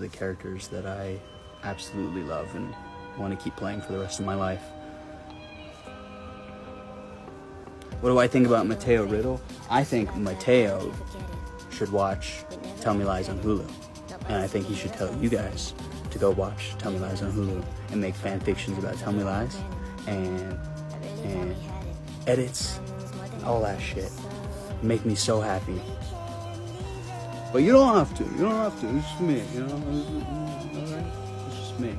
the characters that I absolutely love and want to keep playing for the rest of my life. What do I think about Mattheo Riddle? I think Mattheo should watch Tell Me Lies on Hulu. And I think he should tell you guys to go watch Tell Me Lies on Hulu and make fan fictions about Tell Me Lies and and edits, all that shit. Make me so happy. But you don't have to. You don't have to. It's just me. You know, it's just me.